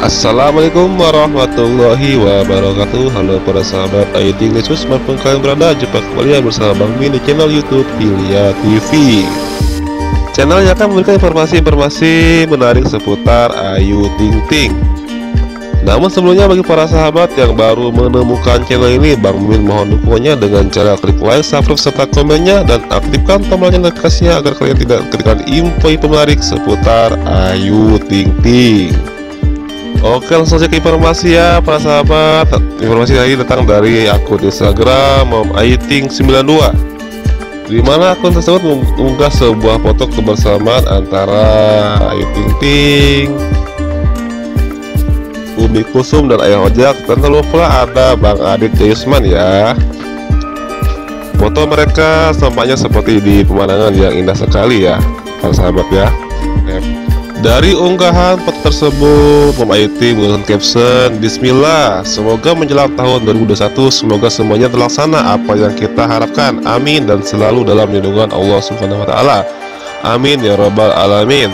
Assalamualaikum warahmatullahi wabarakatuh. Halo para sahabat Ayu Tinglesus maupun kalian berada Jumpa kembali bersama Bang Min di channel Youtube Hilya TV Channel yang akan memberikan informasi-informasi menarik seputar Ayu Ting Ting. Namun sebelumnya bagi para sahabat yang baru menemukan channel ini Bang Min mohon dukungannya dengan cara klik like, subscribe, serta komennya Dan aktifkan tombol notifikasinya agar kalian tidak ketinggalan info-info menarik seputar Ayu Ting Ting Oke langsung saja ke informasi ya para sahabat. Informasi ini datang dari akun Instagram Mom Aiting 92 Di mana akun tersebut mengunggah sebuah foto kebersamaan antara Ayu Ting Ting Umi Kusum dan Ayah Ojak. Dan lupa ada Bang Adit Jayusman ya. Foto mereka tampaknya seperti di pemandangan yang indah sekali ya Para sahabat ya dari unggahan tersebut, Mom Aiti menggunakan caption Bismillah, semoga menjelang tahun 2021 Semoga semuanya terlaksana apa yang kita harapkan. Amin. Dan selalu dalam lindungan Allah Subhanahu Wa Taala. Amin ya Rabbal Alamin.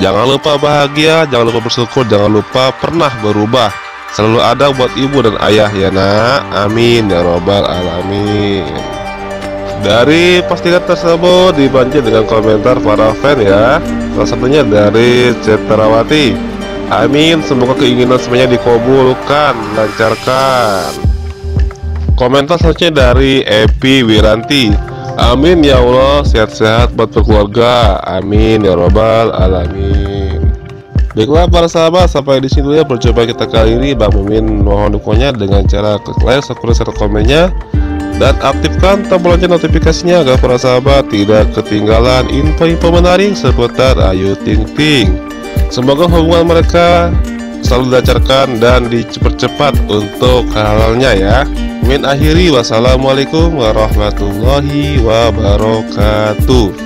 Jangan lupa bahagia, jangan lupa bersyukur, jangan lupa pernah berubah. Selalu ada buat ibu dan ayah ya nak. Amin ya Rabbal Alamin. Dari postingan tersebut dibanjir dengan komentar para fan ya Salah satunya dari Cetrawati. Amin semoga keinginan semuanya dikabulkan Lancarkan. Komentar selanjutnya dari Epi Wiranti. Amin ya Allah sehat-sehat buat berkeluarga. Amin ya robbal alamin. Baiklah para sahabat sampai di sini ya percobaan kita kali ini. Bang Mimin mohon dukungannya dengan cara klik like, subscribe, serta komennya dan aktifkan tombol lonceng notifikasinya agar para sahabat tidak ketinggalan info-info menarik seputar Ayu Ting Ting. Semoga hubungan mereka selalu dilancarkan dan dicepat-cepat untuk halalnya ya. Min akhiri wassalamualaikum warahmatullahi wabarakatuh.